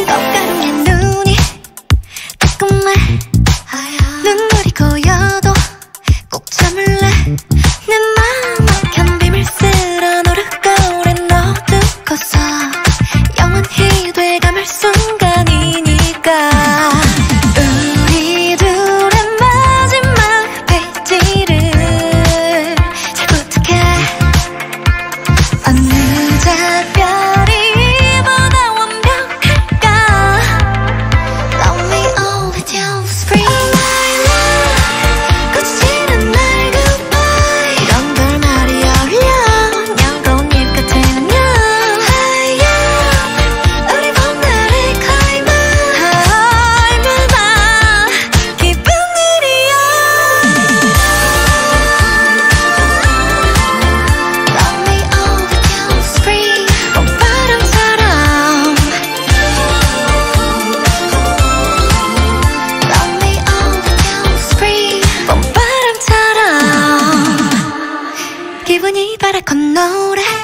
único que 충분히 바라 건너 래.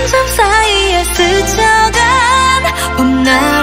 한참 사이에 스쳐간 봄날